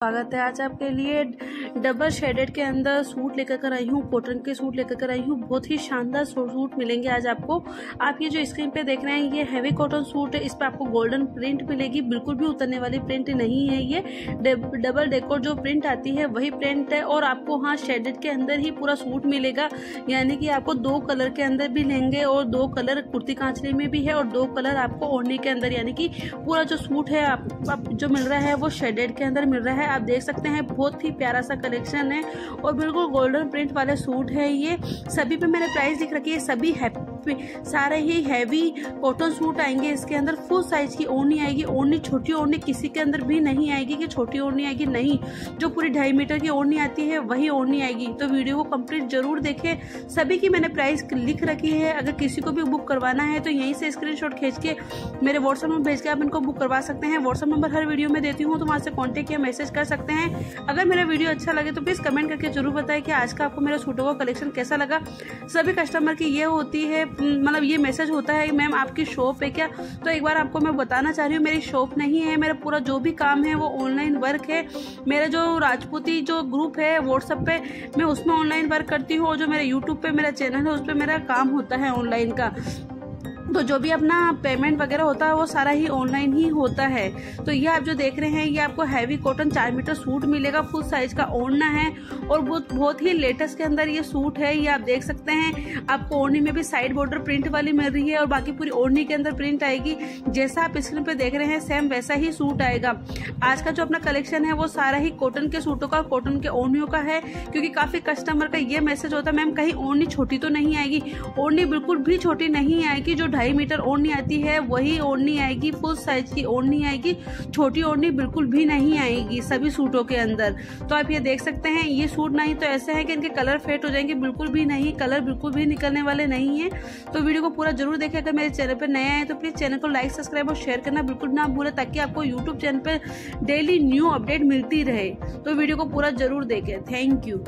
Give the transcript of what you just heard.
स्वागत है आज आपके लिए डबल शेडेड के अंदर सूट लेकर कर आई हूँ कॉटन के सूट लेकर कर आई हूँ। बहुत ही शानदार सूट मिलेंगे आज आपको। आप ये जो स्क्रीन पे देख रहे हैं ये हैवी कॉटन सूट है। इस पर आपको गोल्डन प्रिंट मिलेगी। बिल्कुल भी उतरने वाली प्रिंट नहीं है ये। डबल डेकोर जो प्रिंट आती है वही प्रिंट है और आपको हाँ शेडेड के अंदर ही पूरा सूट मिलेगा। यानी कि आपको दो कलर के अंदर भी लेंगे और दो कलर कुर्ती कांचली में भी है और दो कलर आपको ओढ़ने के अंदर। यानी कि पूरा जो सूट है आप, जो मिल रहा है वो शेडेड के अंदर मिल रहा है। आप देख सकते हैं, बहुत ही प्यारा सा कलेक्शन है और बिल्कुल गोल्डन प्रिंट वाले सूट है ये। सभी पे मैंने प्राइस लिख रखी है, सभी हैप्पी सारे ही हैवी कॉटन सूट आएँगे इसके अंदर। फुल साइज़ की ओढ़नी आएगी, ओढ़नी छोटी ओढ़नी किसी के अंदर भी नहीं आएगी कि छोटी ओढ़नी आएगी, नहीं। जो पूरी ढाई मीटर की ओढ़नी आती है, वही ओढ़नी आएगी। तो वीडियो को कंप्लीट ज़रूर देखें। सभी की मैंने प्राइस लिख रखी है। अगर किसी को भी बुक करवाना है तो यहीं से स्क्रीन खींच के मेरे व्हाट्सएप में भेज के आप इनको बुक करवा सकते हैं। व्हाट्सएप नंबर हर वीडियो में देती हूँ तो वहाँ से कॉन्टेक्ट या मैसेज कर सकते हैं। अगर मेरा वीडियो अच्छा लगे तो प्लीज़ कमेंट करके ज़रूर बताएँ कि आज का आपको मेरा सूटों का कलेक्शन कैसा लगा। सभी कस्टमर की ये होती है मतलब ये मैसेज होता है मैम, आपकी शॉप है क्या? तो एक बार आपको मैं बताना चाह रही हूँ, मेरी शॉप नहीं है, मेरा पूरा जो भी काम है वो ऑनलाइन वर्क है। मेरा जो राजपूती जो ग्रुप है व्हाट्सअप पे, मैं उसमें ऑनलाइन वर्क करती हूँ और जो मेरा यूट्यूब पे मेरा चैनल है, उस पर मेरा काम होता है ऑनलाइन का। तो जो भी अपना पेमेंट वगैरह होता है, वो सारा ही ऑनलाइन ही होता है। तो ये आप जो देख रहे हैं, ये आपको हैवी कॉटन चार मीटर सूट मिलेगा फुल साइज़ का ओढ़ना है। और बहुत बहुत ही लेटेस्ट के अंदर ये सूट है, ये आप देख सकते हैं। आपको ओढ़नी में भी साइड बॉर्डर प्रिंट वाली मिल रही है और बाकी पूरी ओढ़नी के अंदर प्रिंट आएगी। जैसा आप स्क्रीन पे देख रहे हैं सेम वैसा ही सूट आएगा। आज का जो अपना कलेक्शन है, वो सारा ही कॉटन के सूटों का कॉटन के ओढ़नियों का है। क्योंकि काफ़ी कस्टमर का ये मैसेज होता है, मैम, कहीं ओढ़नी छोटी तो नहीं आएगी? ओढ़नी बिल्कुल भी छोटी नहीं आएगी, जो ढाई मीटर ओढ़नी आती है, वही ओढ़नी आएगी फुल साइज़ की ओढ़नी आएगी, छोटी ओढ़नी बिल्कुल भी नहीं आएगी सभी सूटों के अंदर। तो आप ये देख सकते हैं, ये सूट नहीं तो ऐसे है कि इनके कलर फेट हो जाएँगे, बिल्कुल भी नहीं कलर बिल्कुल भी निकलने वाले नहीं है। तो वीडियो को पूरा ज़रूर देखें, अगर मेरे चैनल पर नए आए तो प्लीज़ चैनल को लाइक सब्सक्राइब और शेयर करना बिल्कुल ना भूले, ताकि आपको यूट्यूब चैनल पर डेली न्यू अपडेट मिलती रहे। तो वीडियो को पूरा ज़रूर देखें। Thank you